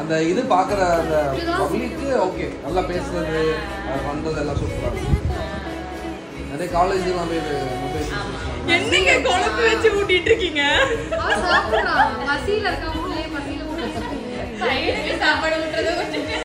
அந்த இது பார்க்குற அந்த பப்ளிக்கு ஓகே நல்லா பேசுறது அது பண்றது எல்லாம் சூப்பராக நிறைய காலேஜ்லாம் போய் மொபைல் என்னங்க குழம்பு வச்சு ஊட்டிட்டு இருக்கீங்க? அவன்